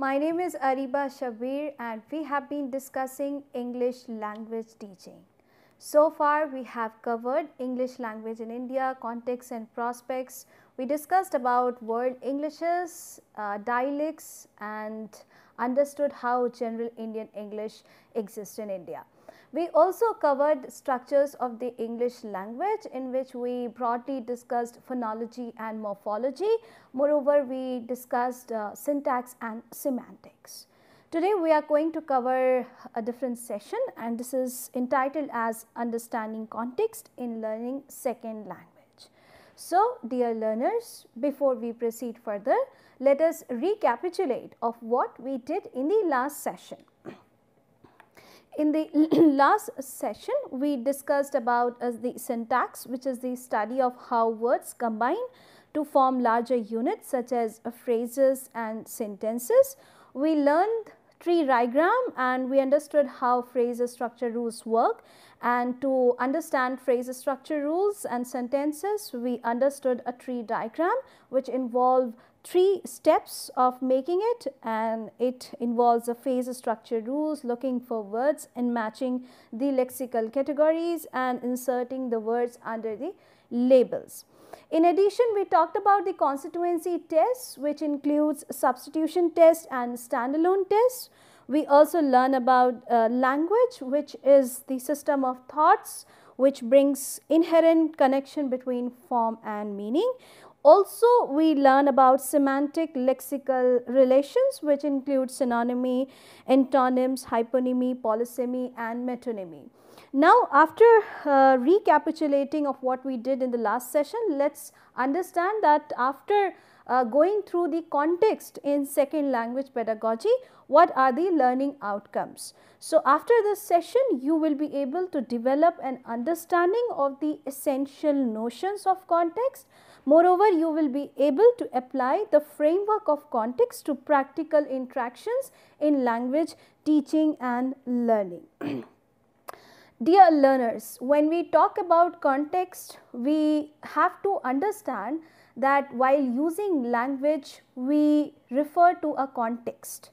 My name is Ariba Shabir and we have been discussing English language teaching. So far we have covered English language in India, context and prospects. We discussed about world Englishes, uh, dialects and understood how general Indian English exists in India. We also covered structures of the English language in which we broadly discussed phonology and morphology. Moreover, we discussed uh, syntax and semantics. Today we are going to cover a different session and this is entitled as understanding context in learning second language. So dear learners, before we proceed further, let us recapitulate of what we did in the last session. In the last session, we discussed about uh, the syntax which is the study of how words combine to form larger units such as uh, phrases and sentences. We learned tree diagram and we understood how phrase structure rules work and to understand phrase structure rules and sentences we understood a tree diagram which involve three steps of making it and it involves a phrase structure rules looking for words and matching the lexical categories and inserting the words under the labels. In addition, we talked about the constituency tests which includes substitution test and standalone test. We also learn about uh, language which is the system of thoughts which brings inherent connection between form and meaning. Also, we learn about semantic lexical relations which include synonymy, antonyms, hyponymy, polysemy and metonymy. Now, after uh, recapitulating of what we did in the last session, let us understand that after uh, going through the context in second language pedagogy, what are the learning outcomes. So, after this session, you will be able to develop an understanding of the essential notions of context. Moreover, you will be able to apply the framework of context to practical interactions in language teaching and learning. Dear learners, when we talk about context, we have to understand that while using language, we refer to a context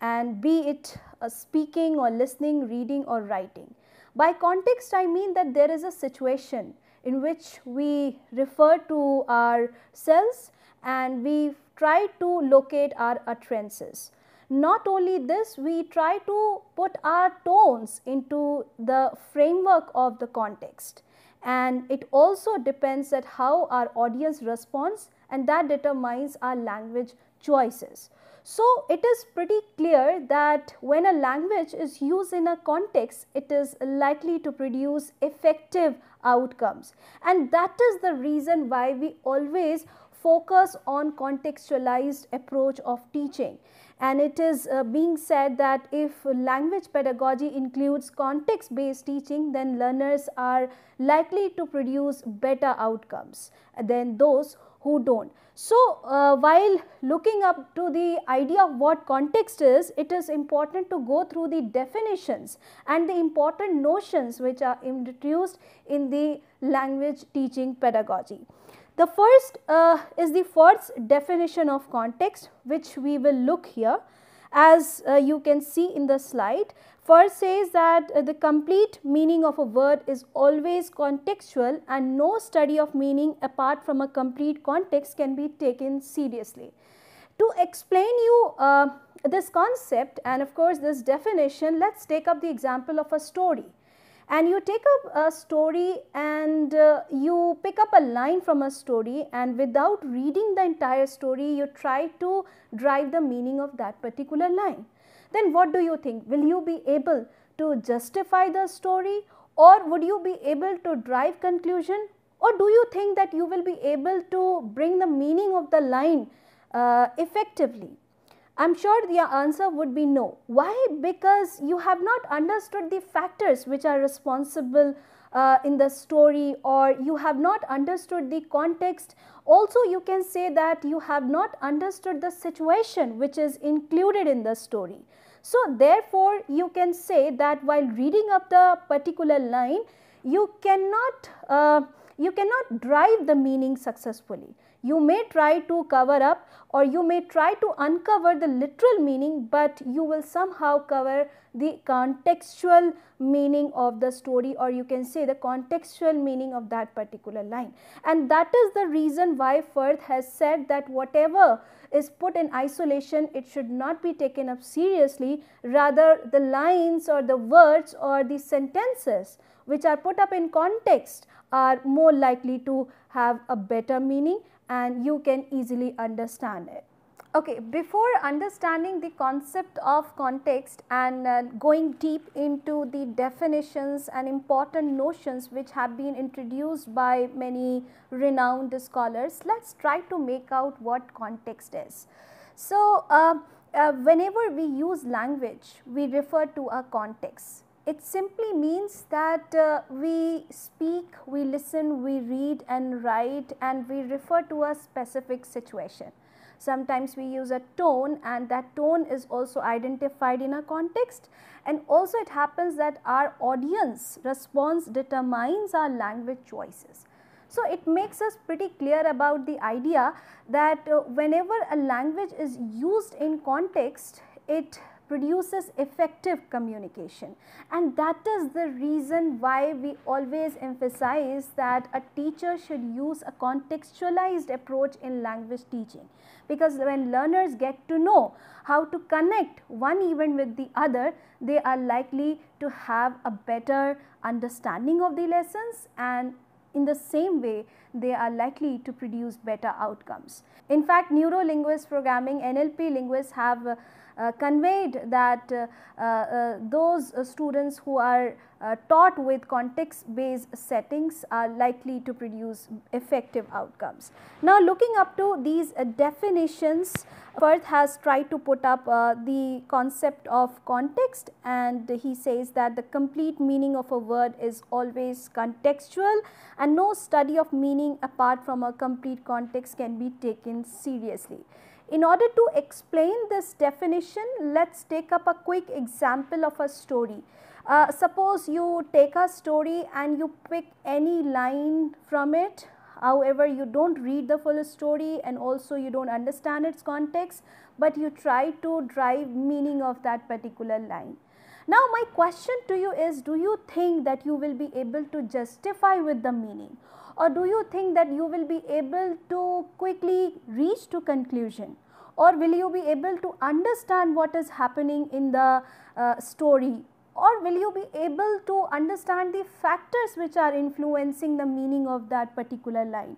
and be it uh, speaking or listening, reading or writing. By context, I mean that there is a situation in which we refer to our ourselves and we try to locate our utterances. Not only this, we try to put our tones into the framework of the context and it also depends at how our audience responds and that determines our language choices. So, it is pretty clear that when a language is used in a context, it is likely to produce effective outcomes. And that is the reason why we always focus on contextualized approach of teaching. And it is uh, being said that if language pedagogy includes context based teaching then learners are likely to produce better outcomes than those who do not. So, uh, while looking up to the idea of what context is, it is important to go through the definitions and the important notions which are introduced in the language teaching pedagogy. The first uh, is the first definition of context which we will look here as uh, you can see in the slide. First says that uh, the complete meaning of a word is always contextual and no study of meaning apart from a complete context can be taken seriously. To explain you uh, this concept and of course this definition, let us take up the example of a story and you take up a story and uh, you pick up a line from a story and without reading the entire story you try to drive the meaning of that particular line. Then what do you think? Will you be able to justify the story or would you be able to drive conclusion or do you think that you will be able to bring the meaning of the line uh, effectively? I'm sure the answer would be no. Why? Because you have not understood the factors which are responsible uh, in the story or you have not understood the context. Also you can say that you have not understood the situation which is included in the story. So therefore you can say that while reading up the particular line you cannot uh, you cannot drive the meaning successfully. You may try to cover up or you may try to uncover the literal meaning, but you will somehow cover the contextual meaning of the story or you can say the contextual meaning of that particular line. And that is the reason why Firth has said that whatever is put in isolation, it should not be taken up seriously. Rather, the lines or the words or the sentences which are put up in context are more likely to have a better meaning and you can easily understand it. Okay, before understanding the concept of context and uh, going deep into the definitions and important notions which have been introduced by many renowned scholars, let us try to make out what context is. So, uh, uh, whenever we use language, we refer to a context. It simply means that uh, we speak, we listen, we read and write and we refer to a specific situation. Sometimes we use a tone and that tone is also identified in a context and also it happens that our audience response determines our language choices. So, it makes us pretty clear about the idea that uh, whenever a language is used in context, it produces effective communication and that is the reason why we always emphasize that a teacher should use a contextualized approach in language teaching because when learners get to know how to connect one event with the other they are likely to have a better understanding of the lessons and in the same way they are likely to produce better outcomes. In fact, neuro-linguistic programming NLP linguists have uh, conveyed that uh, uh, those students who are taught with context based settings are likely to produce effective outcomes. Now looking up to these definitions Firth has tried to put up uh, the concept of context and he says that the complete meaning of a word is always contextual and no study of meaning apart from a complete context can be taken seriously. In order to explain this definition, let us take up a quick example of a story. Uh, suppose you take a story and you pick any line from it, however you do not read the full story and also you do not understand its context, but you try to drive meaning of that particular line. Now my question to you is do you think that you will be able to justify with the meaning or do you think that you will be able to quickly reach to conclusion or will you be able to understand what is happening in the uh, story or will you be able to understand the factors which are influencing the meaning of that particular line?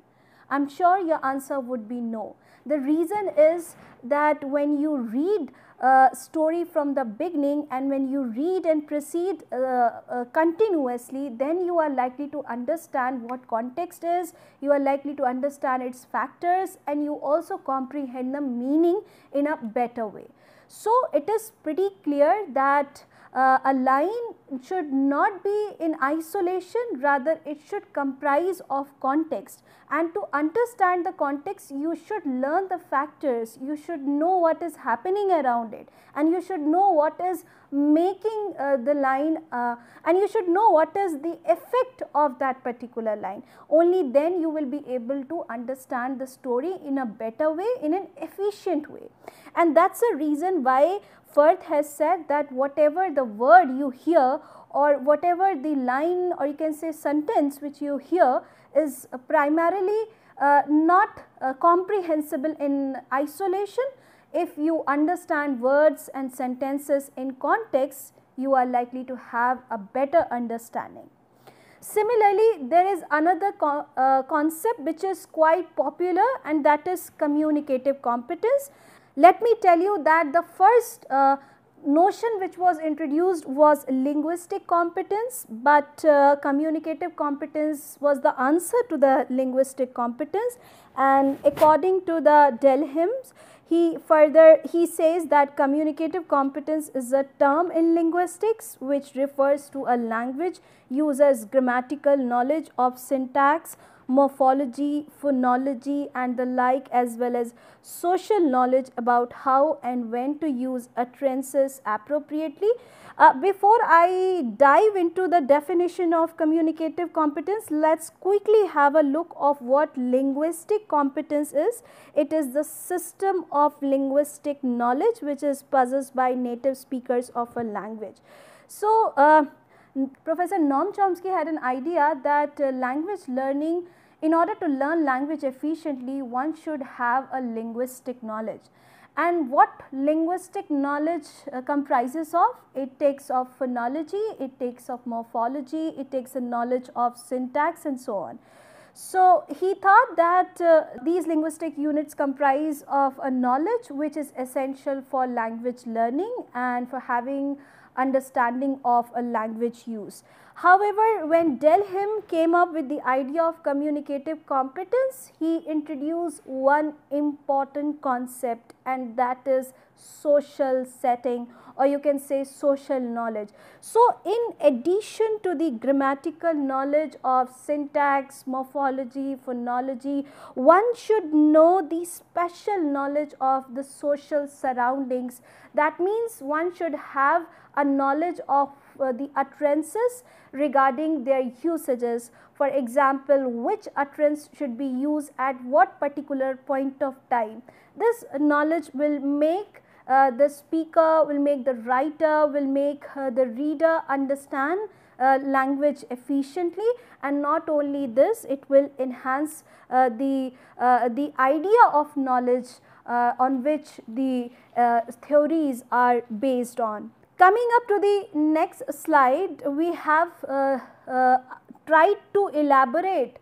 I am sure your answer would be no. The reason is that when you read uh, story from the beginning and when you read and proceed uh, uh, continuously then you are likely to understand what context is, you are likely to understand its factors and you also comprehend the meaning in a better way. So, it is pretty clear that uh, a line should not be in isolation rather it should comprise of context. And to understand the context you should learn the factors. You should know what is happening around it. And you should know what is making uh, the line uh, and you should know what is the effect of that particular line. Only then you will be able to understand the story in a better way in an efficient way and that is the reason why Firth has said that whatever the word you hear or whatever the line or you can say sentence which you hear is primarily uh, not uh, comprehensible in isolation. If you understand words and sentences in context, you are likely to have a better understanding. Similarly, there is another co uh, concept which is quite popular and that is communicative competence. Let me tell you that the first uh, notion which was introduced was linguistic competence, but uh, communicative competence was the answer to the linguistic competence. And according to the Dell Hymes, he further he says that communicative competence is a term in linguistics which refers to a language uses grammatical knowledge of syntax, morphology, phonology and the like as well as social knowledge about how and when to use utterances appropriately uh, before I dive into the definition of communicative competence, let us quickly have a look of what linguistic competence is. It is the system of linguistic knowledge which is possessed by native speakers of a language. So, uh, Professor Noam Chomsky had an idea that uh, language learning, in order to learn language efficiently, one should have a linguistic knowledge and what linguistic knowledge uh, comprises of? It takes of phonology, it takes of morphology, it takes a knowledge of syntax and so on. So, he thought that uh, these linguistic units comprise of a knowledge which is essential for language learning and for having understanding of a language use. However, when Dell Hymes came up with the idea of communicative competence, he introduced one important concept and that is social setting or you can say social knowledge. So, in addition to the grammatical knowledge of syntax, morphology, phonology, one should know the special knowledge of the social surroundings. That means one should have a knowledge of uh, the utterances regarding their usages. For example, which utterance should be used at what particular point of time. This knowledge will make uh, the speaker, will make the writer, will make uh, the reader understand uh, language efficiently and not only this it will enhance uh, the, uh, the idea of knowledge uh, on which the theories are based on. Coming up to the next slide, we have uh, uh, tried to elaborate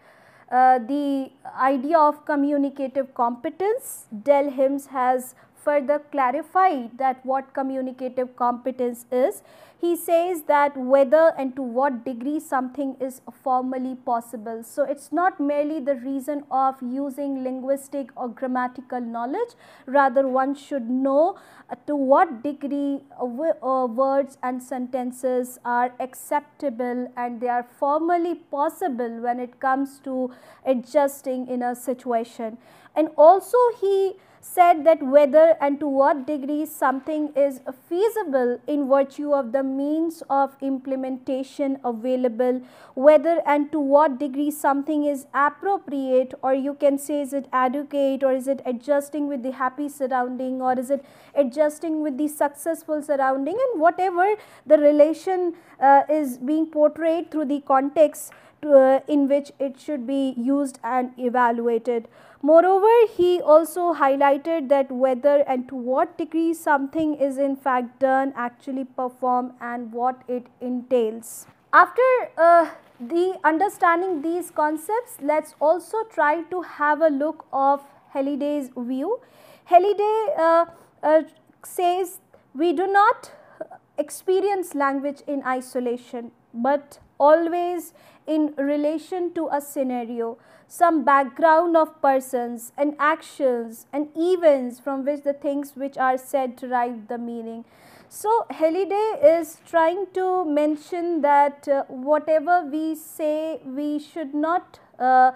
uh, the idea of communicative competence. Dell Delhims has further clarified that what communicative competence is he says that whether and to what degree something is formally possible. So, it is not merely the reason of using linguistic or grammatical knowledge, rather one should know uh, to what degree uh, uh, words and sentences are acceptable and they are formally possible when it comes to adjusting in a situation. And also he said that whether and to what degree something is feasible in virtue of the means of implementation available, whether and to what degree something is appropriate or you can say is it adequate or is it adjusting with the happy surrounding or is it adjusting with the successful surrounding and whatever the relation uh, is being portrayed through the context uh, in which it should be used and evaluated. Moreover, he also highlighted that whether and to what degree something is in fact done, actually performed and what it entails. After uh, the understanding these concepts, let us also try to have a look of Halliday's view. Halliday uh, uh, says we do not experience language in isolation, but always in relation to a scenario some background of persons and actions and events from which the things which are said derive the meaning. So, Halliday is trying to mention that uh, whatever we say we should not uh,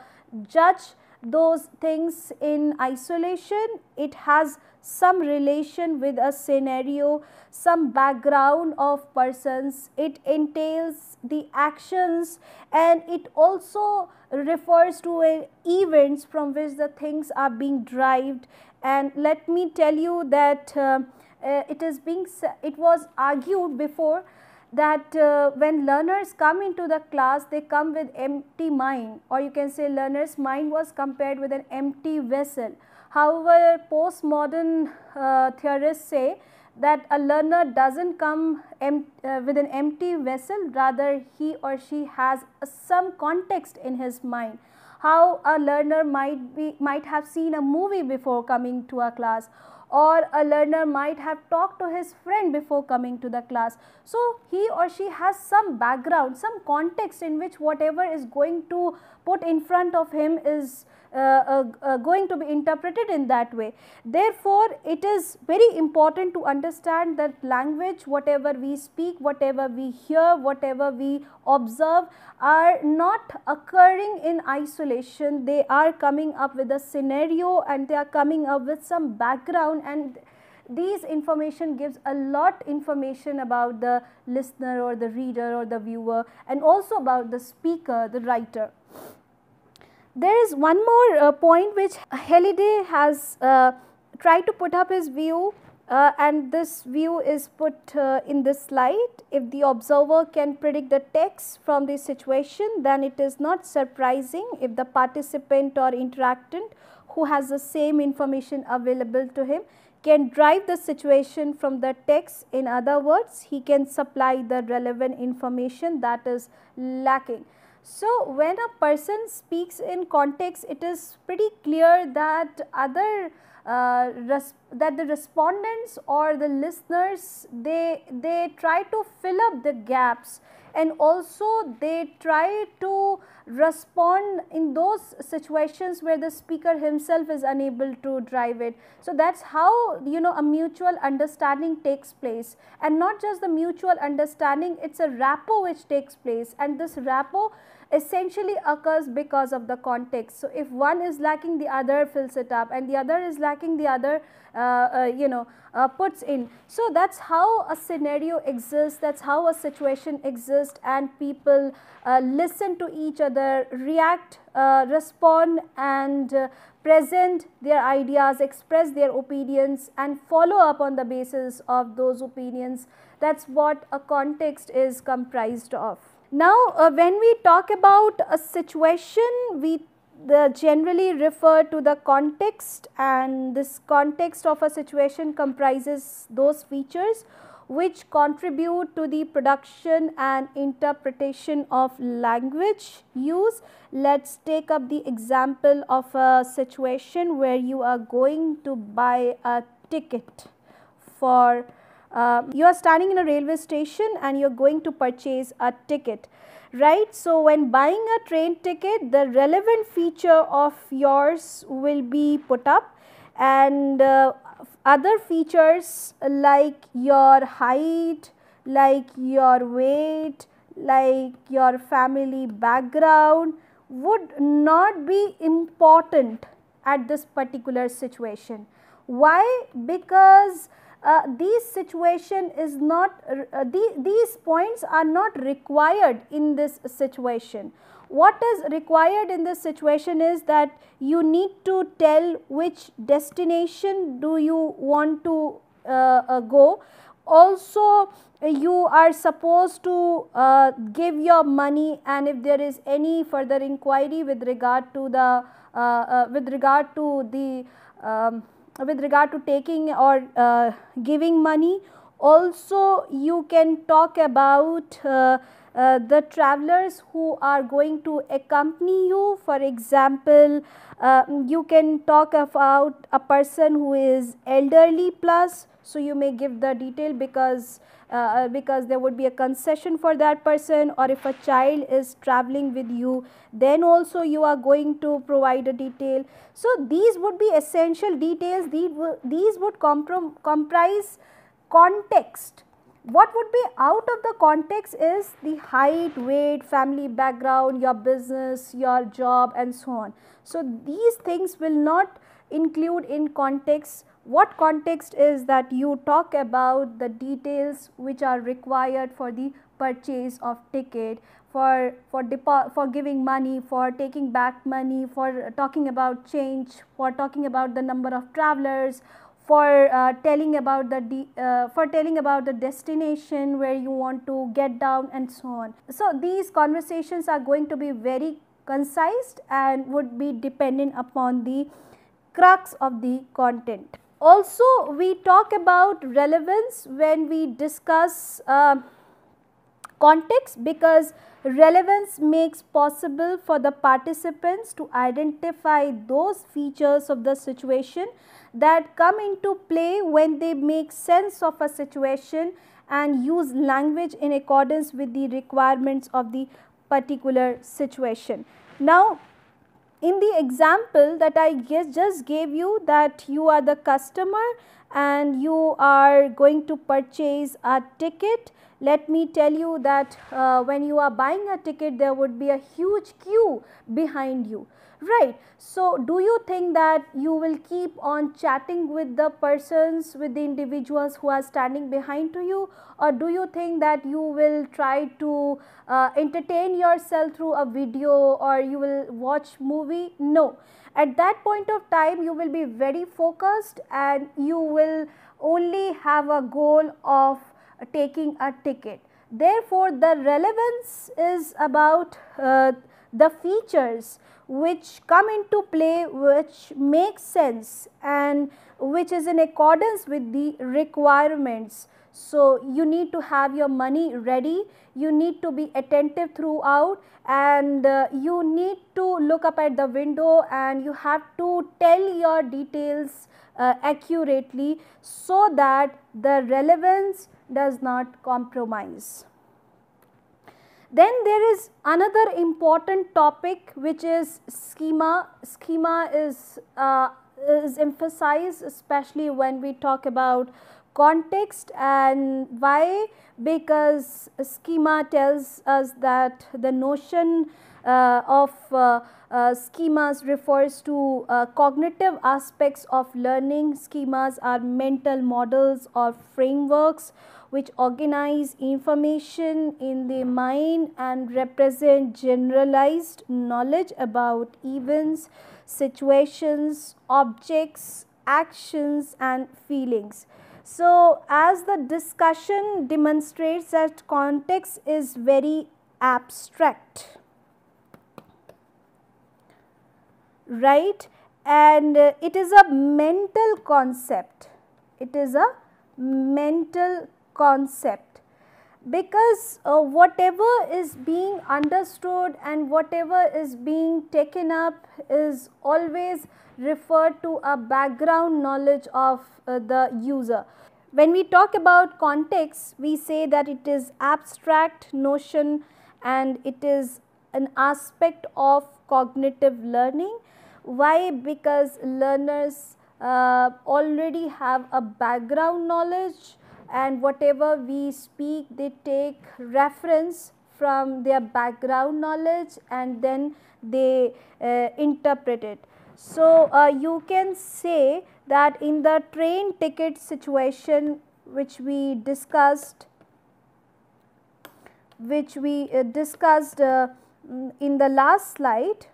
judge those things in isolation, it has some relation with a scenario, some background of persons, it entails the actions and it also refers to a events from which the things are being derived. And let me tell you that uh, uh, it is being it was argued before that uh, when learners come into the class they come with empty mind or you can say learners mind was compared with an empty vessel However, postmodern uh, theorists say that a learner does not come uh, with an empty vessel rather he or she has some context in his mind how a learner might be might have seen a movie before coming to a class or a learner might have talked to his friend before coming to the class. So, he or she has some background, some context in which whatever is going to put in front of him is uh, uh, uh, Uh, uh, uh, going to be interpreted in that way. Therefore, it is very important to understand that language whatever we speak, whatever we hear, whatever we observe are not occurring in isolation, they are coming up with a scenario and they are coming up with some background and these information gives a lot information about the listener or the reader or the viewer and also about the speaker, the writer. There is one more uh, point which Halliday has uh, tried to put up his view uh, and this view is put uh, in this slide. If the observer can predict the text from the situation then it is not surprising if the participant or interactant who has the same information available to him can drive the situation from the text in other words he can supply the relevant information that is lacking. So, when a person speaks in context, it is pretty clear that other uh, that the respondents or the listeners they they try to fill up the gaps and also they try to respond in those situations where the speaker himself is unable to drive it. So, that is how you know a mutual understanding takes place and not just the mutual understanding it is a rapport which takes place and this rapport essentially occurs because of the context. So, if one is lacking the other fills it up and the other is lacking the other uh, uh, you know uh, puts in. So, that is how a scenario exists, that is how a situation exists and people uh, listen to each other, react, uh, respond and uh, present their ideas, express their opinions and follow up on the basis of those opinions. That is what a context is comprised of. Now, uh, when we talk about a situation, we generally refer to the context and this context of a situation comprises those features which contribute to the production and interpretation of language use. Let us take up the example of a situation where you are going to buy a ticket for uh, you are standing in a railway station and you are going to purchase a ticket right. So, when buying a train ticket the relevant feature of yours will be put up and uh, other features like your height, like your weight, like your family background would not be important at this particular situation. Why? Because uh, these situation is not uh, the, these points are not required in this situation. What is required in this situation is that you need to tell which destination do you want to uh, uh go. Also you are supposed to uh, give your money and if there is any further inquiry with regard to the uh, with regard to the um, with regard to taking or uh, giving money. Also you can talk about uh, uh, the travelers who are going to accompany you. For example, uh, you can talk about a person who is elderly plus. So, you may give the detail because uh, uh, because there would be a concession for that person or if a child is traveling with you then also you are going to provide a detail. So, these would be essential details these, these would comprise context. What would be out of the context is the height, weight, family background, your business, your job and so on. So, these things will not include in context what context is that you talk about the details which are required for the purchase of ticket for for for giving money for taking back money for talking about change for talking about the number of travelers for uh, telling about the uh, for telling about the destination where you want to get down and so on. So these conversations are going to be very concise and would be dependent upon the crux of the content also we talk about relevance when we discuss uh, context because relevance makes possible for the participants to identify those features of the situation that come into play when they make sense of a situation and use language in accordance with the requirements of the particular situation. Now, in the example that I just gave you that you are the customer and you are going to purchase a ticket. Let me tell you that uh, when you are buying a ticket there would be a huge queue behind you right. So, do you think that you will keep on chatting with the persons with the individuals who are standing behind to you or do you think that you will try to uh, entertain yourself through a video or you will watch movie? No. At that point of time you will be very focused and you will only have a goal of taking a ticket. Therefore, the relevance is about uh, the features which come into play which makes sense and which is in accordance with the requirements. So, you need to have your money ready, you need to be attentive throughout and uh, you need to look up at the window and you have to tell your details uh, accurately so that the relevance does not compromise. Then there is another important topic which is schema. Schema is, uh, is emphasized especially when we talk about context and why because schema tells us that the notion uh, of uh, uh, schemas refers to uh, cognitive aspects of learning. Schemas are mental models or frameworks which organize information in the mind and represent generalized knowledge about events, situations, objects, actions and feelings. So, as the discussion demonstrates that context is very abstract, right and uh, it is a mental concept, it is a mental concept because uh, whatever is being understood and whatever is being taken up is always referred to a background knowledge of uh, the user. When we talk about context, we say that it is abstract notion and it is an aspect of cognitive learning. Why? Because learners uh, already have a background knowledge and whatever we speak they take reference from their background knowledge and then they uh, interpret it. So, uh, you can say that in the train ticket situation which we discussed which we uh, discussed uh, in the last slide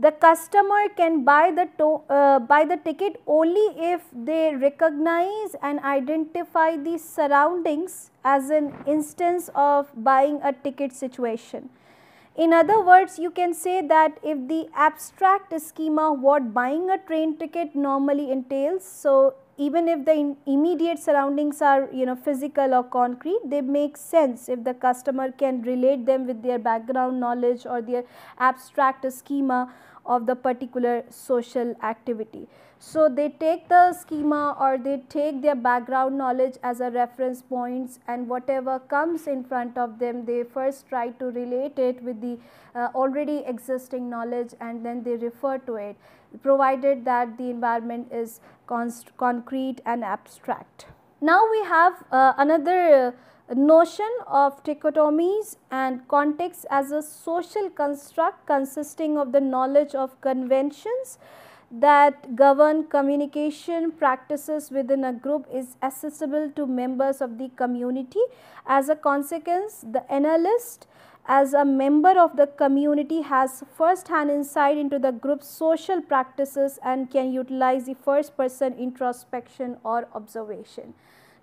the customer can buy the, uh, buy the ticket only if they recognize and identify the surroundings as an instance of buying a ticket situation. In other words, you can say that if the abstract schema what buying a train ticket normally entails, so even if the immediate surroundings are you know physical or concrete, they make sense if the customer can relate them with their background knowledge or their abstract schema of the particular social activity. So, they take the schema or they take their background knowledge as a reference points and whatever comes in front of them they first try to relate it with the uh, already existing knowledge and then they refer to it provided that the environment is concrete and abstract. Now, we have uh, another uh, notion of dichotomies and context as a social construct consisting of the knowledge of conventions that govern communication practices within a group is accessible to members of the community. As a consequence, the analyst as a member of the community has first hand insight into the group's social practices and can utilize the first person introspection or observation.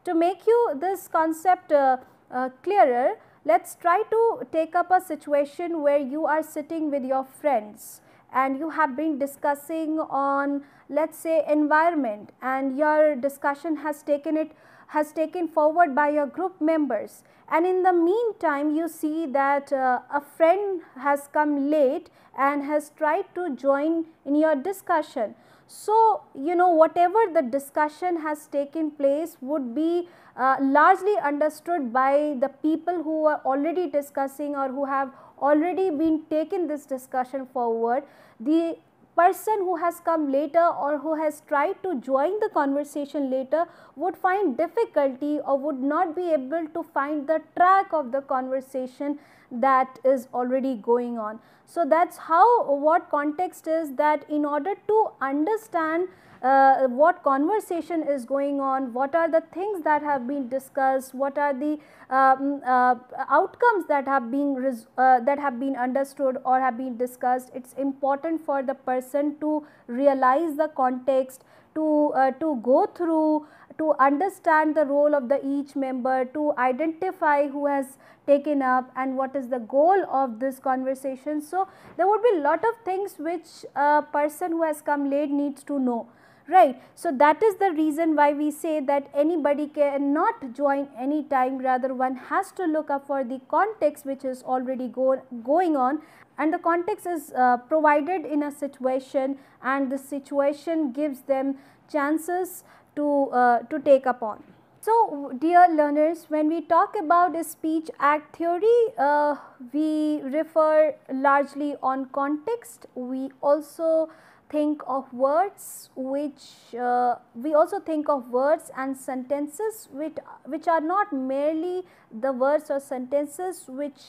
To make you this concept uh, uh, clearer, let us try to take up a situation where you are sitting with your friends and you have been discussing on let us say environment and your discussion has taken it has taken forward by your group members and in the meantime you see that uh, a friend has come late and has tried to join in your discussion. So, you know whatever the discussion has taken place would be uh, largely understood by the people who are already discussing or who have already been taken this discussion forward. The person who has come later or who has tried to join the conversation later would find difficulty or would not be able to find the track of the conversation that is already going on. So, that is how what context is that in order to understand uh, what conversation is going on, what are the things that have been discussed, what are the um, uh, outcomes that have been uh, that have been understood or have been discussed. It is important for the person to realize the context, to uh, to go through to understand the role of the each member, to identify who has taken up and what is the goal of this conversation. So, there would be lot of things which a person who has come late needs to know right. So, that is the reason why we say that anybody cannot join any time rather one has to look up for the context which is already go, going on and the context is uh, provided in a situation and the situation gives them chances to, uh, to take upon. So, dear learners, when we talk about speech act theory, uh, we refer largely on context. We also think of words which uh, we also think of words and sentences which, which are not merely the words or sentences which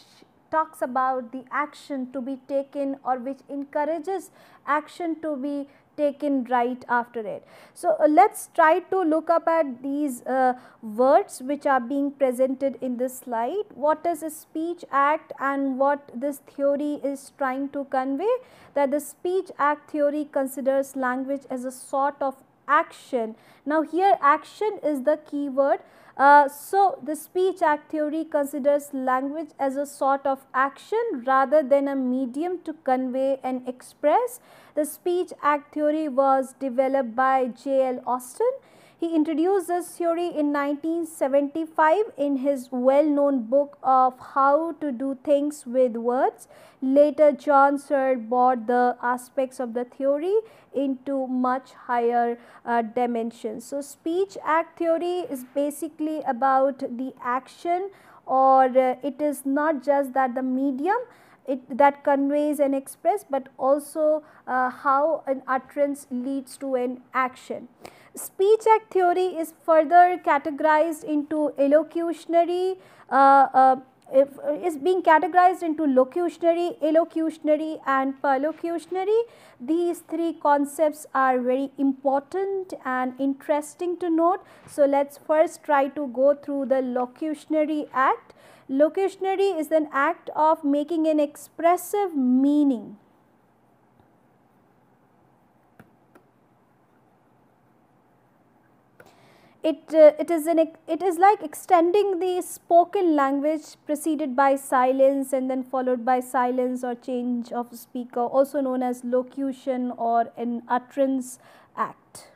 talks about the action to be taken or which encourages action to be taken right after it. So, uh, let us try to look up at these uh, words which are being presented in this slide. What is a speech act and what this theory is trying to convey? That the speech act theory considers language as a sort of action. Now, here action is the key word uh, so, the speech act theory considers language as a sort of action rather than a medium to convey and express. The speech act theory was developed by J.L. Austin he introduced this theory in 1975 in his well-known book of How to Do Things with Words. Later, John Searle brought the aspects of the theory into much higher uh, dimensions. So, speech act theory is basically about the action or uh, it is not just that the medium it, that conveys and express, but also uh, how an utterance leads to an action. Speech act theory is further categorized into illocutionary, uh, uh, is being categorized into locutionary, illocutionary and perlocutionary. These three concepts are very important and interesting to note. So, let us first try to go through the locutionary act. Locutionary is an act of making an expressive meaning it, uh, it, is an, it is like extending the spoken language preceded by silence and then followed by silence or change of speaker also known as locution or an utterance act.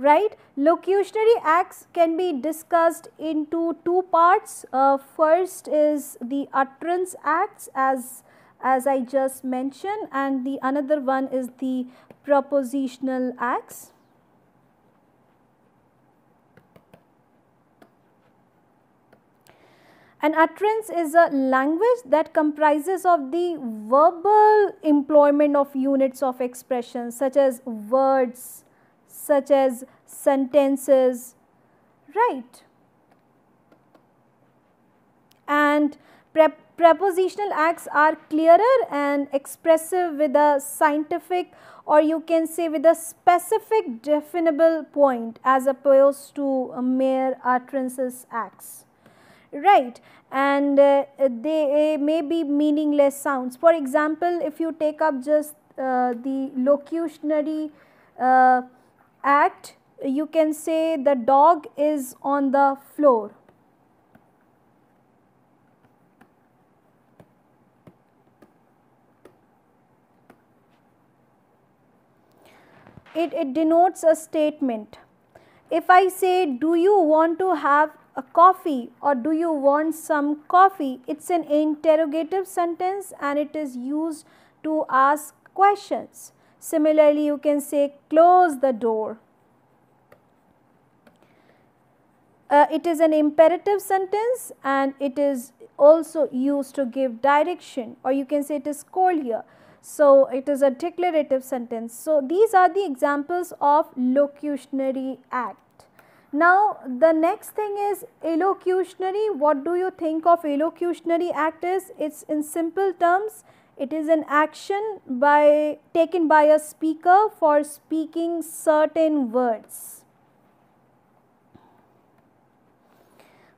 right. Locutionary acts can be discussed into two parts. Uh, first is the utterance acts as as I just mentioned and the another one is the propositional acts. An utterance is a language that comprises of the verbal employment of units of expression such as words, such as sentences, right. And prep Propositional acts are clearer and expressive with a scientific or you can say with a specific definable point as opposed to mere utterances acts. Right. And uh, they uh, may be meaningless sounds. For example, if you take up just uh, the locutionary uh, act, you can say the dog is on the floor it, it denotes a statement. If I say, do you want to have a coffee or do you want some coffee, it is an interrogative sentence and it is used to ask questions. Similarly, you can say close the door. Uh, it is an imperative sentence and it is also used to give direction or you can say it is cold here. So, it is a declarative sentence. So, these are the examples of locutionary act. Now, the next thing is illocutionary. What do you think of illocutionary act is? It is in simple terms, it is an action by taken by a speaker for speaking certain words.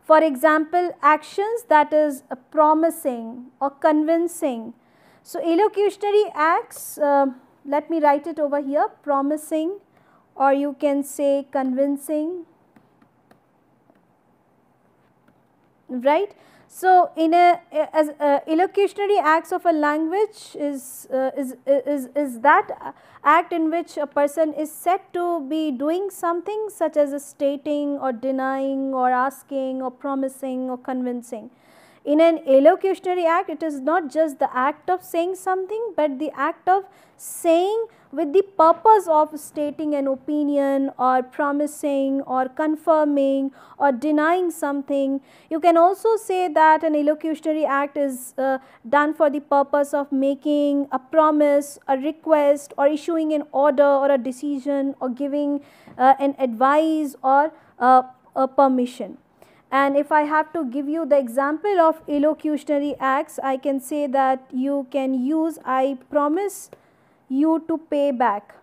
For example, actions that is promising or convincing so, illocutionary acts, uh, let me write it over here, promising or you can say convincing, right. So, in a as uh, illocutionary acts of a language is, uh, is, is, is that act in which a person is said to be doing something such as stating or denying or asking or promising or convincing. In an illocutionary act, it is not just the act of saying something, but the act of saying with the purpose of stating an opinion or promising or confirming or denying something. You can also say that an illocutionary act is uh, done for the purpose of making a promise, a request or issuing an order or a decision or giving uh, an advice or uh, a permission. And if I have to give you the example of illocutionary acts, I can say that you can use I promise you to pay back.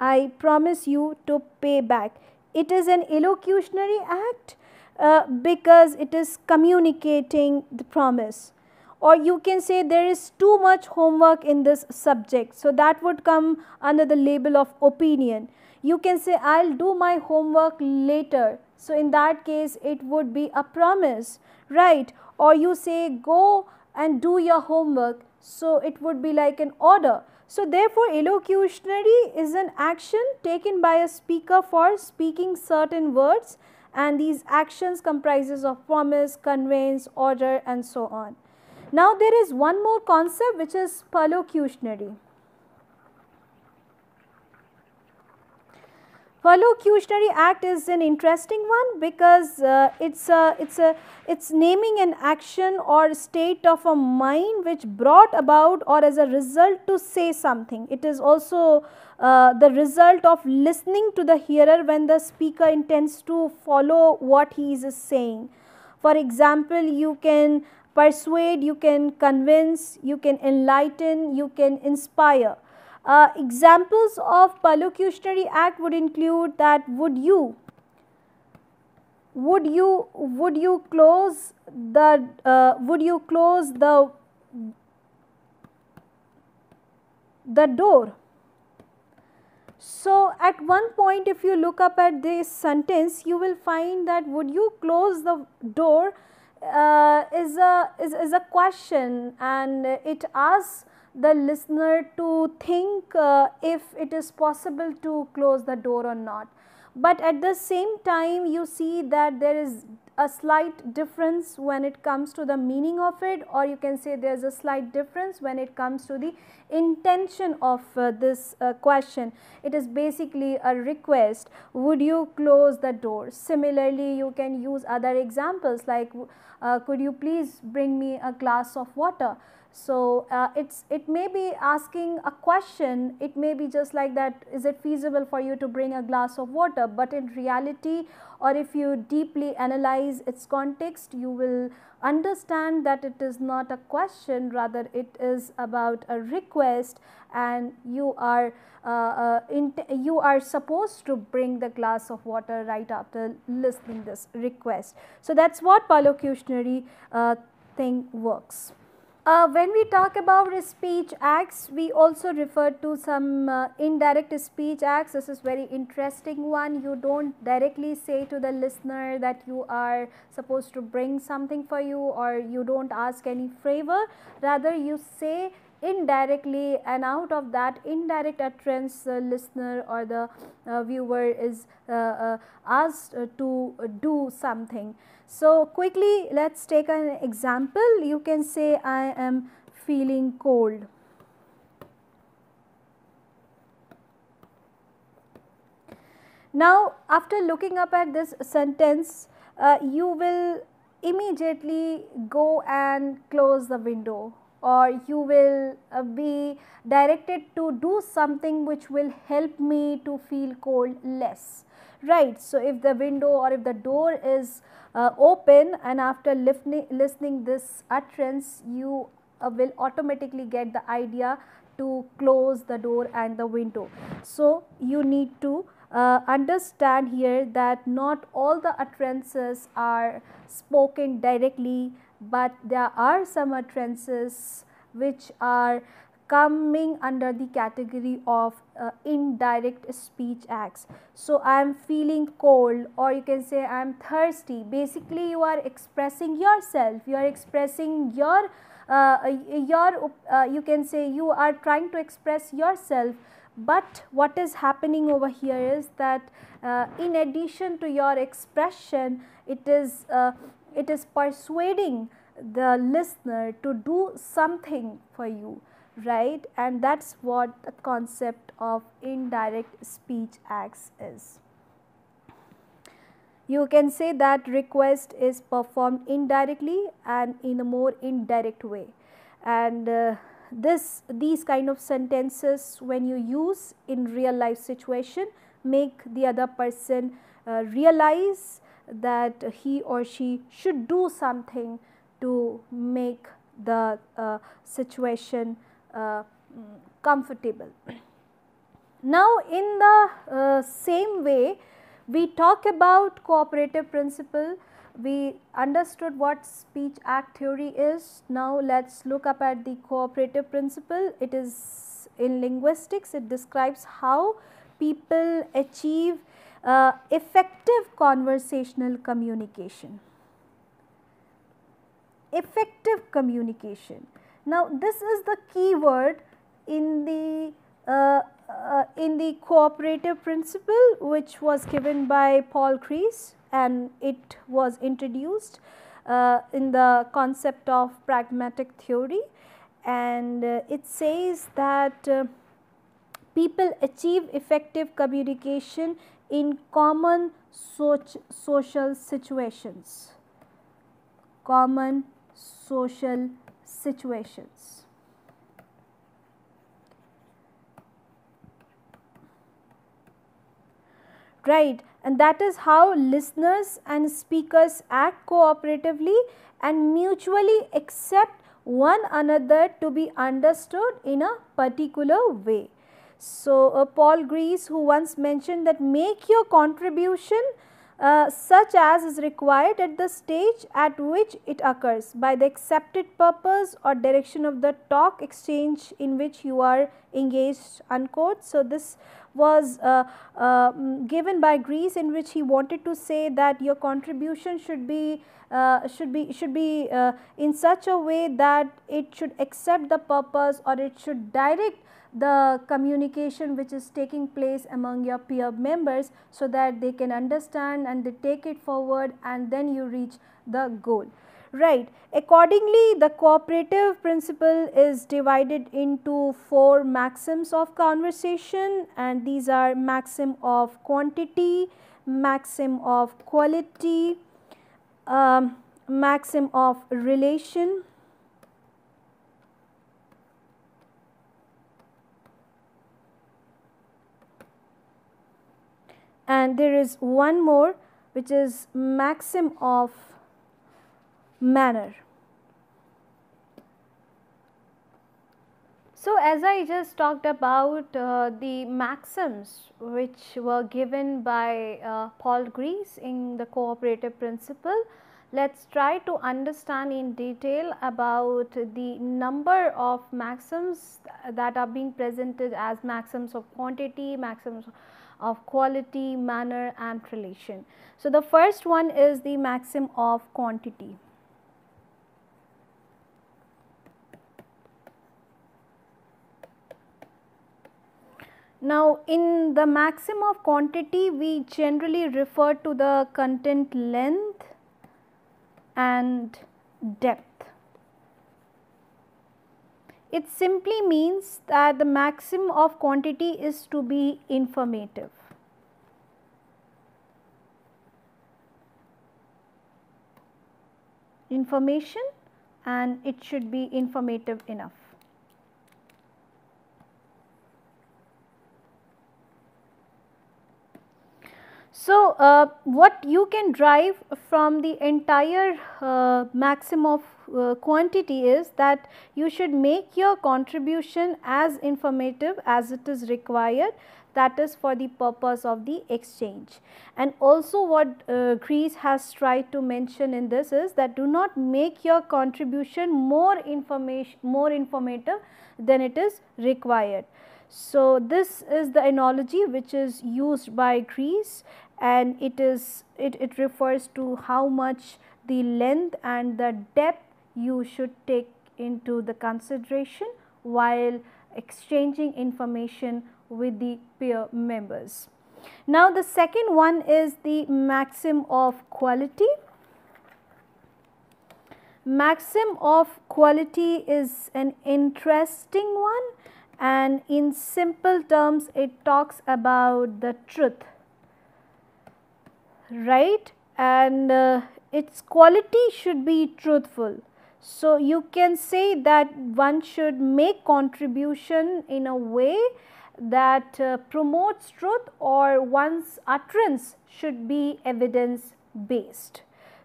I promise you to pay back. It is an illocutionary act uh, because it is communicating the promise or you can say there is too much homework in this subject. So, that would come under the label of opinion you can say I will do my homework later. So, in that case it would be a promise right or you say go and do your homework. So, it would be like an order. So, therefore, illocutionary is an action taken by a speaker for speaking certain words and these actions comprises of promise, conveyance, order and so on. Now, there is one more concept which is perlocutionary. Perlocutionary act is an interesting one because uh, it's a, it's a it's naming an action or state of a mind which brought about or as a result to say something. It is also uh, the result of listening to the hearer when the speaker intends to follow what he is saying. For example, you can persuade, you can convince, you can enlighten, you can inspire. Uh, examples of perlocutionary act would include that would you, would you, would you close the, uh, would you close the, the door. So, at one point if you look up at this sentence you will find that would you close the door uh, is, a, is, is a question and it asks the listener to think uh, if it is possible to close the door or not. But at the same time you see that there is a slight difference when it comes to the meaning of it or you can say there is a slight difference when it comes to the intention of uh, this uh, question. It is basically a request, would you close the door? Similarly, you can use other examples like uh, could you please bring me a glass of water? So, uh, it's it may be asking a question, it may be just like that is it feasible for you to bring a glass of water, but in reality or if you deeply analyze its context, you will understand that it is not a question rather it is about a request and you are uh, uh, you are supposed to bring the glass of water right after listening this request. So, that is what perlocutionary uh, thing works. Uh, when we talk about speech acts, we also refer to some uh, indirect speech acts. This is very interesting one. You don't directly say to the listener that you are supposed to bring something for you or you don't ask any favor. Rather, you say indirectly and out of that indirect utterance the listener or the uh, viewer is uh, uh, asked to do something. So, quickly let us take an example you can say I am feeling cold. Now, after looking up at this sentence uh, you will immediately go and close the window or you will uh, be directed to do something which will help me to feel cold less right. So, if the window or if the door is uh, open and after listening, this utterance you uh, will automatically get the idea to close the door and the window. So, you need to uh, understand here that not all the utterances are spoken directly but there are some utterances which are coming under the category of uh, indirect speech acts. So, I am feeling cold or you can say I am thirsty. Basically, you are expressing yourself, you are expressing your, uh, your uh, you can say you are trying to express yourself. But what is happening over here is that uh, in addition to your expression, it is, uh, it is persuading the listener to do something for you right and that is what the concept of indirect speech acts is. You can say that request is performed indirectly and in a more indirect way and uh, this these kind of sentences when you use in real life situation make the other person uh, realize that he or she should do something to make the uh, situation uh, comfortable. Now, in the uh, same way we talk about cooperative principle, we understood what speech act theory is. Now, let us look up at the cooperative principle. It is in linguistics, it describes how people achieve uh, effective conversational communication effective communication. Now, this is the key word in the uh, uh, in the cooperative principle which was given by Paul Grice and it was introduced uh, in the concept of pragmatic theory. And uh, it says that uh, people achieve effective communication in common soci social situations. Common social situations. Right and that is how listeners and speakers act cooperatively and mutually accept one another to be understood in a particular way. So, uh, Paul Grice who once mentioned that make your contribution uh, such as is required at the stage at which it occurs by the accepted purpose or direction of the talk exchange in which you are engaged unquote. So, this was uh, uh, given by Grice in which he wanted to say that your contribution should be uh, should be should be uh, in such a way that it should accept the purpose or it should direct the communication which is taking place among your peer members so that they can understand and they take it forward and then you reach the goal. Right. Accordingly, the cooperative principle is divided into four maxims of conversation and these are maxim of quantity, maxim of quality, um, maxim of relation, and there is one more which is maxim of manner. So, as I just talked about uh, the maxims which were given by uh, Paul Grice in the cooperative principle. Let us try to understand in detail about the number of maxims that are being presented as maxims of quantity, maxims of quality, manner and relation. So, the first one is the maxim of quantity. Now, in the maxim of quantity we generally refer to the content length and depth. It simply means that the maxim of quantity is to be informative. Information and it should be informative enough. So, uh, what you can drive from the entire uh, maxim of uh, quantity is that you should make your contribution as informative as it is required that is for the purpose of the exchange. And also what uh, Grice has tried to mention in this is that do not make your contribution more information more informative than it is required. So, this is the analogy which is used by Grice and it is it, it refers to how much the length and the depth you should take into the consideration while exchanging information with the peer members. Now, the second one is the maxim of quality. Maxim of quality is an interesting one and in simple terms it talks about the truth right and uh, its quality should be truthful. So, you can say that one should make contribution in a way that uh, promotes truth or one's utterance should be evidence based.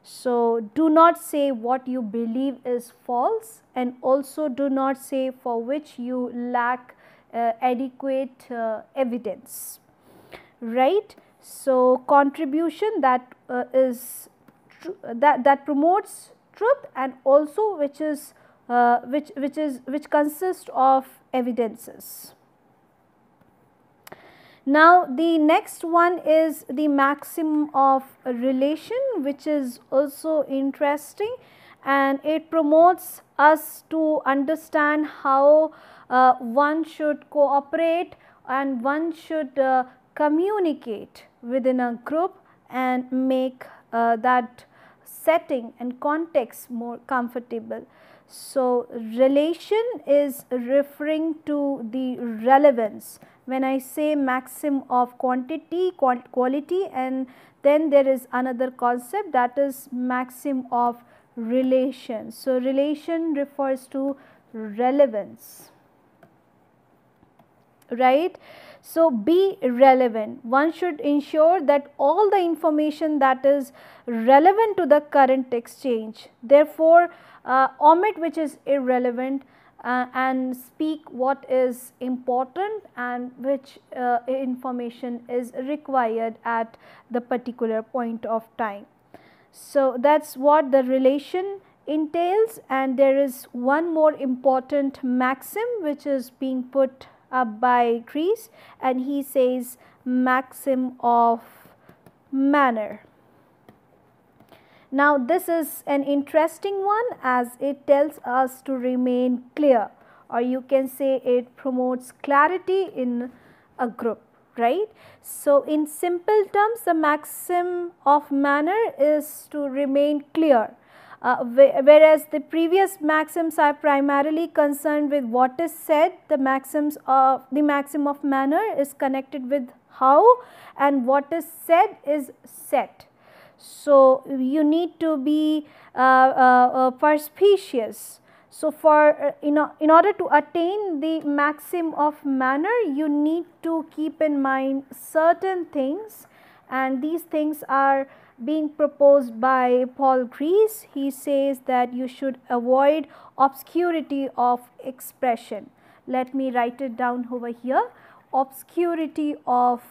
So, do not say what you believe is false and also do not say for which you lack uh, adequate uh, evidence, right. So, contribution that uh, is that that promotes truth and also which is uh, which which is which consists of evidences. Now, the next one is the maxim of relation which is also interesting and it promotes us to understand how uh, one should cooperate and one should uh, communicate within a group and make uh, that setting and context more comfortable. So, relation is referring to the relevance. When I say maxim of quantity, quality and then there is another concept that is maxim of relation. So, relation refers to relevance, right. So, be relevant. One should ensure that all the information that is relevant to the current exchange. Therefore, uh, omit which is irrelevant uh, and speak what is important and which uh, information is required at the particular point of time. So, that is what the relation entails and there is one more important maxim which is being put up by Grice and he says maxim of manner. Now this is an interesting one as it tells us to remain clear or you can say it promotes clarity in a group right. So, in simple terms the maxim of manner is to remain clear uh, whereas the previous maxims are primarily concerned with what is said, the maxims of the maxim of manner is connected with how and what is said is set. So, you need to be uh, uh, uh perspicacious. So, for uh, in, in order to attain the maxim of manner, you need to keep in mind certain things and these things are being proposed by Paul Grice. He says that you should avoid obscurity of expression. Let me write it down over here. Obscurity of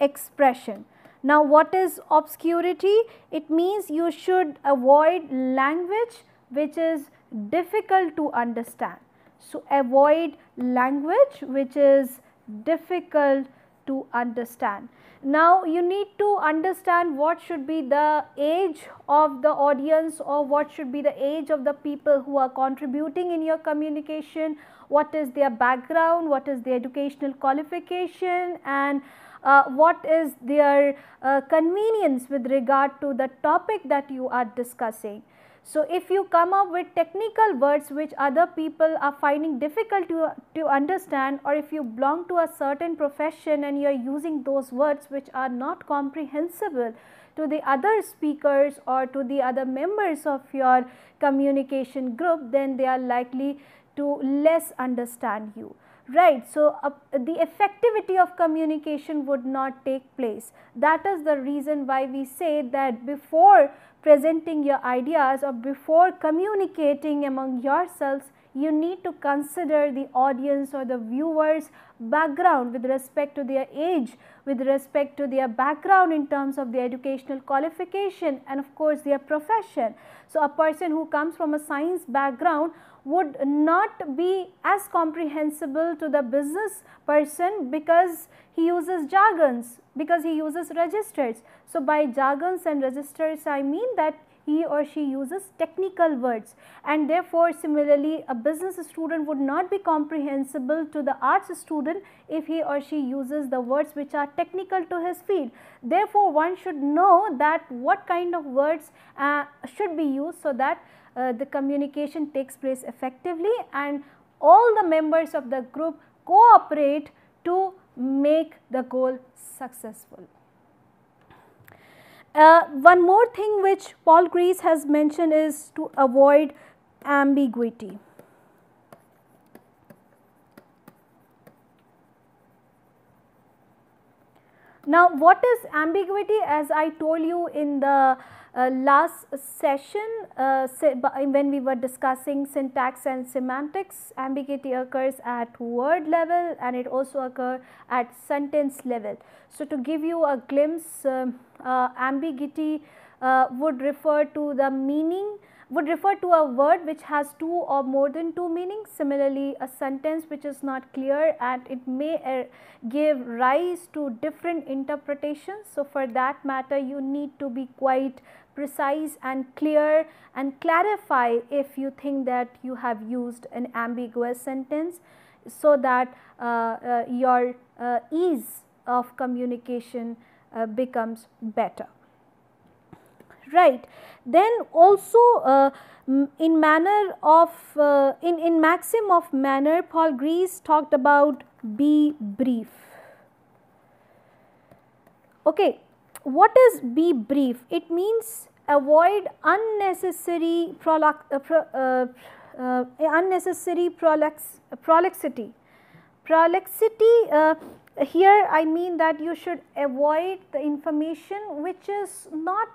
expression. Now what is obscurity? It means you should avoid language which is difficult to understand. So avoid language which is difficult to understand. Now you need to understand what should be the age of the audience or what should be the age of the people who are contributing in your communication, what is their background, what is their educational qualification and uh, what is their uh, convenience with regard to the topic that you are discussing. So, if you come up with technical words which other people are finding difficult to, to understand or if you belong to a certain profession and you are using those words which are not comprehensible to the other speakers or to the other members of your communication group, then they are likely to less understand you right. So, uh, the effectivity of communication would not take place. That is the reason why we say that before presenting your ideas or before communicating among yourselves, you need to consider the audience or the viewers background with respect to their age, with respect to their background in terms of their educational qualification and of course their profession. So, a person who comes from a science background would not be as comprehensible to the business person because he uses jargons, because he uses registers. So, by jargons and registers I mean that he or she uses technical words and therefore similarly a business student would not be comprehensible to the arts student if he or she uses the words which are technical to his field. Therefore, one should know that what kind of words uh, should be used so that the communication takes place effectively and all the members of the group cooperate to make the goal successful. Uh, one more thing which Paul Grice has mentioned is to avoid ambiguity. Now, what is ambiguity as I told you in the uh, last session uh, when we were discussing syntax and semantics ambiguity occurs at word level and it also occur at sentence level. So, to give you a glimpse um, uh, ambiguity uh, would refer to the meaning would refer to a word which has two or more than two meanings. Similarly, a sentence which is not clear and it may uh, give rise to different interpretations. So, for that matter you need to be quite precise and clear and clarify if you think that you have used an ambiguous sentence so that uh, uh, your uh, ease of communication uh, becomes better right. Then also uh, in manner of uh, in, in maxim of manner Paul Grice talked about be brief. Okay, what is be brief? It means avoid unnecessary prolix, uh, pro, uh, uh, unnecessary prolix, prolixity. Prolixity uh, here I mean that you should avoid the information which is not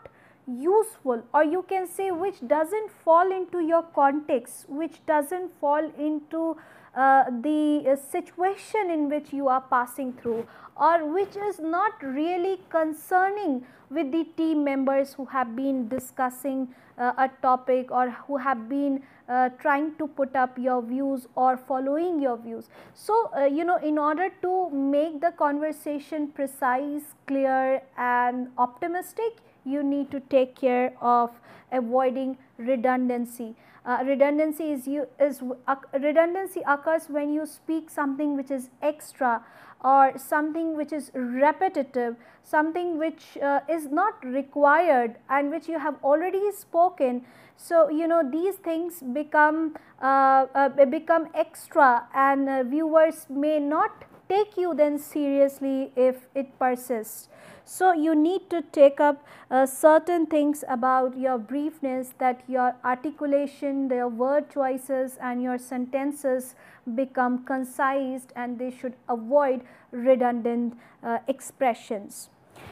useful or you can say which does not fall into your context, which does not fall into uh, the uh, situation in which you are passing through or which is not really concerning with the team members who have been discussing uh, a topic or who have been uh, trying to put up your views or following your views. So, uh, you know in order to make the conversation precise, clear and optimistic, you need to take care of avoiding redundancy. Uh, redundancy is you is uh, redundancy occurs when you speak something which is extra or something which is repetitive, something which uh, is not required and which you have already spoken. So, you know these things become uh, uh, become extra and uh, viewers may not take you then seriously if it persists. So, you need to take up uh, certain things about your briefness that your articulation, your word choices and your sentences become concise and they should avoid redundant uh, expressions.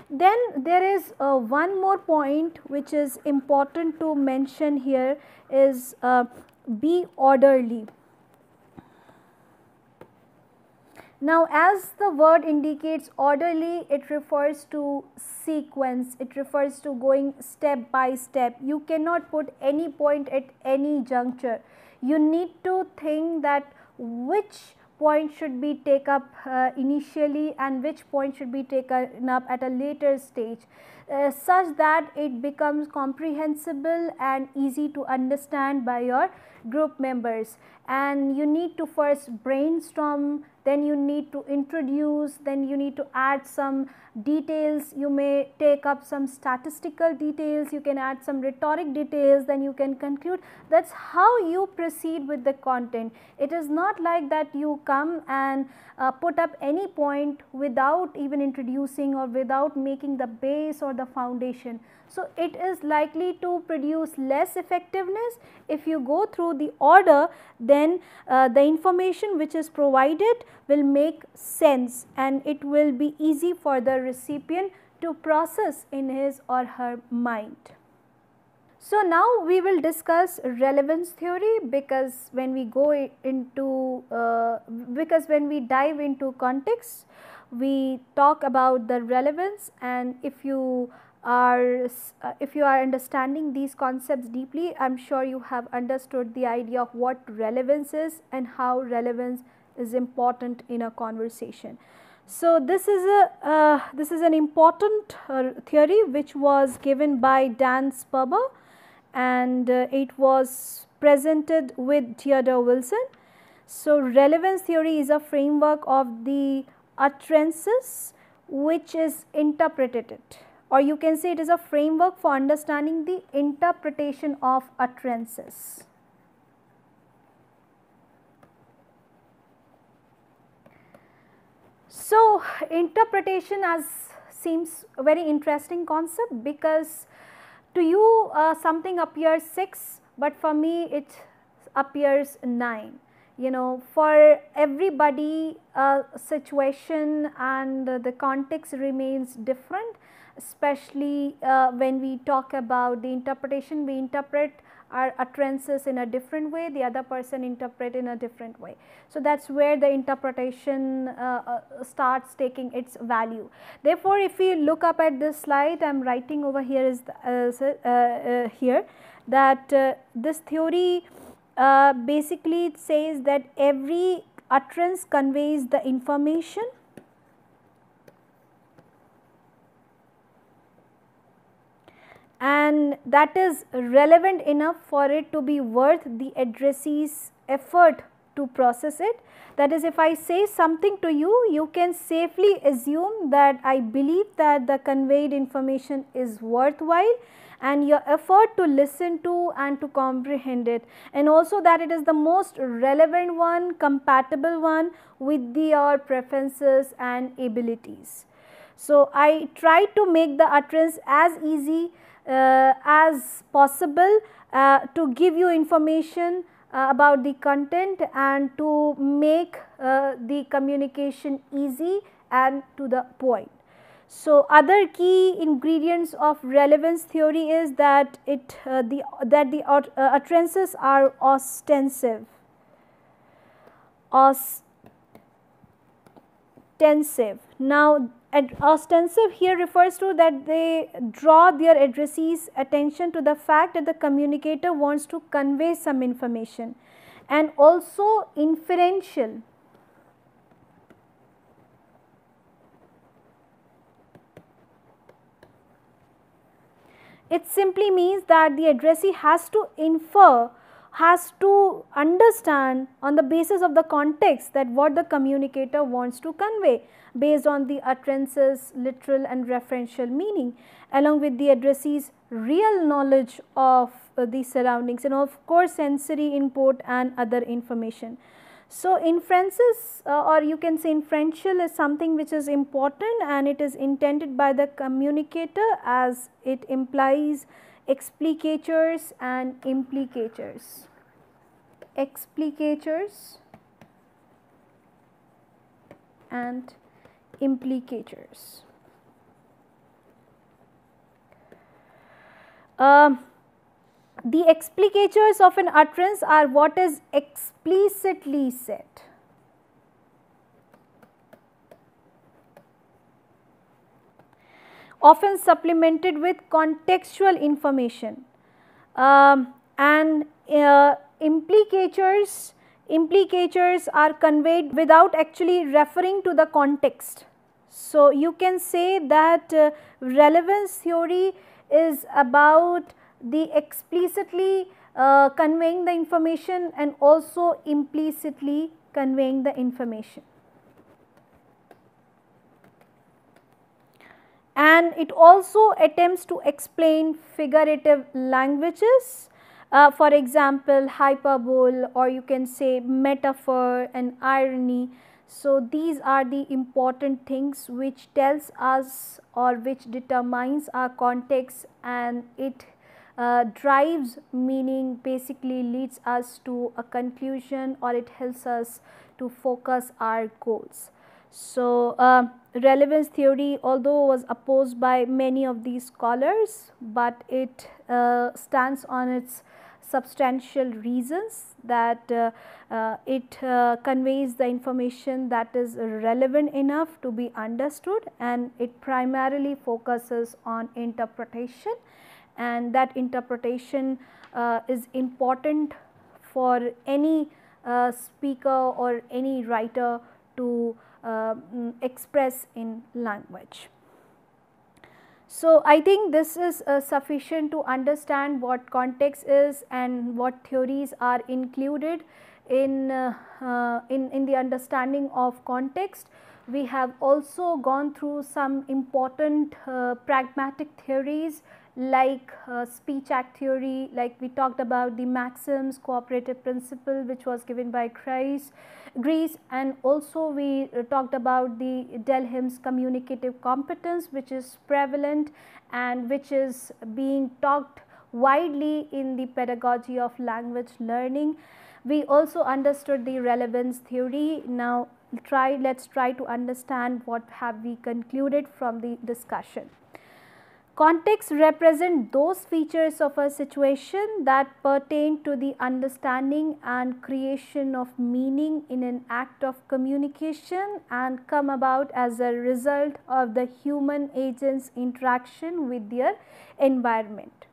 Then there is uh, one more point which is important to mention here is uh, be orderly. Now as the word indicates orderly, it refers to sequence, it refers to going step by step. You cannot put any point at any juncture. You need to think that which point should be take up uh, initially and which point should be taken up at a later stage uh, such that it becomes comprehensible and easy to understand by your group members and you need to first brainstorm then you need to introduce, then you need to add some details, you may take up some statistical details, you can add some rhetoric details, then you can conclude. That is how you proceed with the content. It is not like that you come and uh, put up any point without even introducing or without making the base or the foundation. So, it is likely to produce less effectiveness. If you go through the order then uh, the information which is provided will make sense and it will be easy for the recipient to process in his or her mind. So, now we will discuss relevance theory because when we go into uh, because when we dive into context we talk about the relevance and if you are uh, if you are understanding these concepts deeply I am sure you have understood the idea of what relevance is and how relevance is important in a conversation. So, this is a uh, this is an important uh, theory which was given by Dan Sperber and uh, it was presented with Theodore Wilson. So, relevance theory is a framework of the utterances which is interpreted or you can say it is a framework for understanding the interpretation of utterances. So, interpretation as seems a very interesting concept because to you uh, something appears 6, but for me it appears 9. You know for everybody a situation and the context remains different especially uh, when we talk about the interpretation we interpret our utterances in a different way, the other person interpret in a different way. So, that is where the interpretation uh, uh, starts taking its value. Therefore, if we look up at this slide I am writing over here is the, uh, uh here that uh, this theory uh, basically says that every utterance conveys the information and that is relevant enough for it to be worth the addressee's effort to process it. That is if I say something to you, you can safely assume that I believe that the conveyed information is worthwhile and your effort to listen to and to comprehend it and also that it is the most relevant one, compatible one with the, your preferences and abilities. So, I try to make the utterance as easy uh, as possible uh, to give you information uh, about the content and to make the communication easy and to the point. So, other key ingredients of relevance theory is that it uh, the that the uh, utterances are ostensive ostensive. Now, Uh, ostensive here refers to that they draw their addressee's attention to the fact that the communicator wants to convey some information and also inferential. It simply means that the addressee has to infer has to understand on the basis of the context that what the communicator wants to convey based on the utterances literal and referential meaning along with the addressee's real knowledge of uh, the surroundings and of course sensory input and other information. So, inferences uh, or you can say inferential is something which is important and it is intended by the communicator as it implies explicatures and implicatures explicatures and implicatures. Um, the explicatures of an utterance are what is explicitly said. often supplemented with contextual information um, and uh, implicatures implicatures are conveyed without actually referring to the context. So, you can say that uh, relevance theory is about the explicitly uh, conveying the information and also implicitly conveying the information. And it also attempts to explain figurative languages uh, for example, hyperbole or you can say metaphor and irony. So, these are the important things which tells us or which determines our context and it uh, drives meaning basically leads us to a conclusion or it helps us to focus our goals. So, uh, relevance theory although was opposed by many of these scholars, but it uh, stands on its substantial reasons that uh, uh, it uh, conveys the information that is relevant enough to be understood and it primarily focuses on interpretation and that interpretation uh, is important for any uh, speaker or any writer to uh, mm, express in language. So, I think this is uh, sufficient to understand what context is and what theories are included in, uh, uh, in, in the understanding of context. We have also gone through some important uh, pragmatic theories like uh, speech act theory, like we talked about the maxims cooperative principle which was given by Grice, Grice and also we uh, talked about the Dell Hymes' communicative competence which is prevalent and which is being talked widely in the pedagogy of language learning. We also understood the relevance theory. Now try let us try to understand what have we concluded from the discussion. Context represent those features of a situation that pertain to the understanding and creation of meaning in an act of communication and come about as a result of the human agent's interaction with their environment.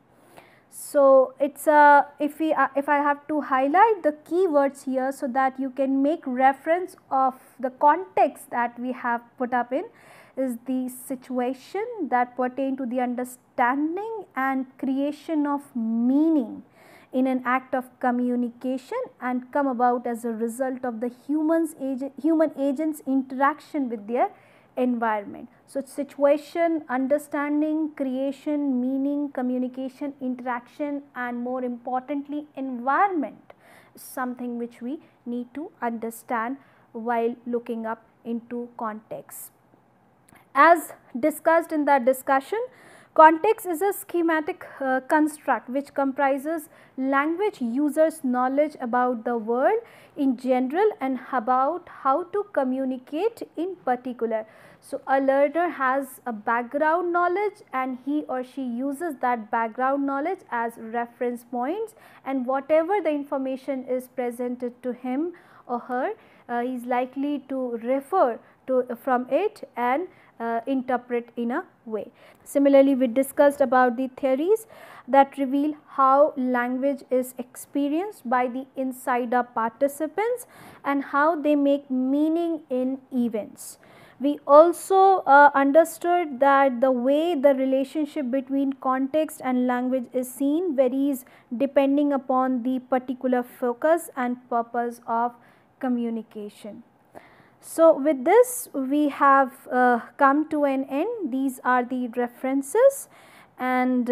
So, it is a if we uh, if I have to highlight the keywords here so that you can make reference of the context that we have put up in is the situation that pertain to the understanding and creation of meaning in an act of communication and come about as a result of the humans agent, human agents interaction with their environment. So, situation, understanding, creation, meaning, communication, interaction and more importantly environment something which we need to understand while looking up into context. As discussed in that discussion, context is a schematic uh, construct which comprises language users knowledge about the world in general and about how to communicate in particular. So, a learner has a background knowledge and he or she uses that background knowledge as reference points and whatever the information is presented to him or her, uh, he is likely to refer to from it and uh, interpret in a way. Similarly, we discussed about the theories that reveal how language is experienced by the insider participants and how they make meaning in events. We also uh, understood that the way the relationship between context and language is seen varies depending upon the particular focus and purpose of communication. So, with this we have uh, come to an end these are the references and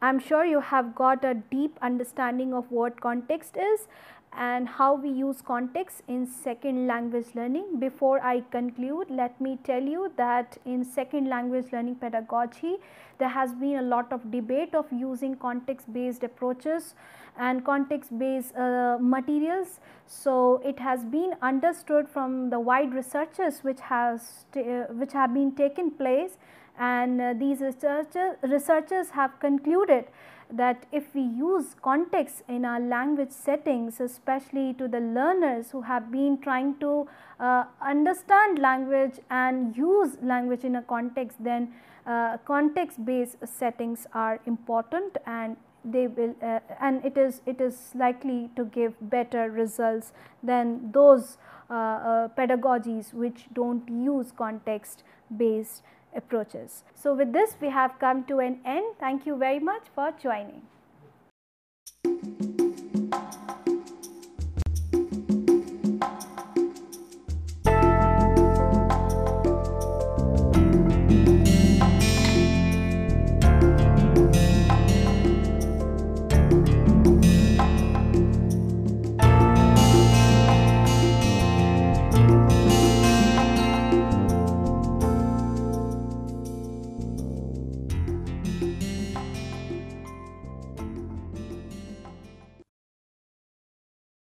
I am sure you have got a deep understanding of what context is and how we use context in second language learning. Before I conclude, let me tell you that in second language learning pedagogy, there has been a lot of debate of using context based approaches and context based uh, materials. So, it has been understood from the wide researches which has uh, which have been taken place and uh, these researchers, researchers have concluded that if we use context in our language settings especially to the learners who have been trying to uh, understand language and use language in a context then uh, context based settings are important and they will uh, and it is it is likely to give better results than those uh, uh, pedagogies which do not use context based approaches. So, with this we have come to an end. Thank you very much for joining.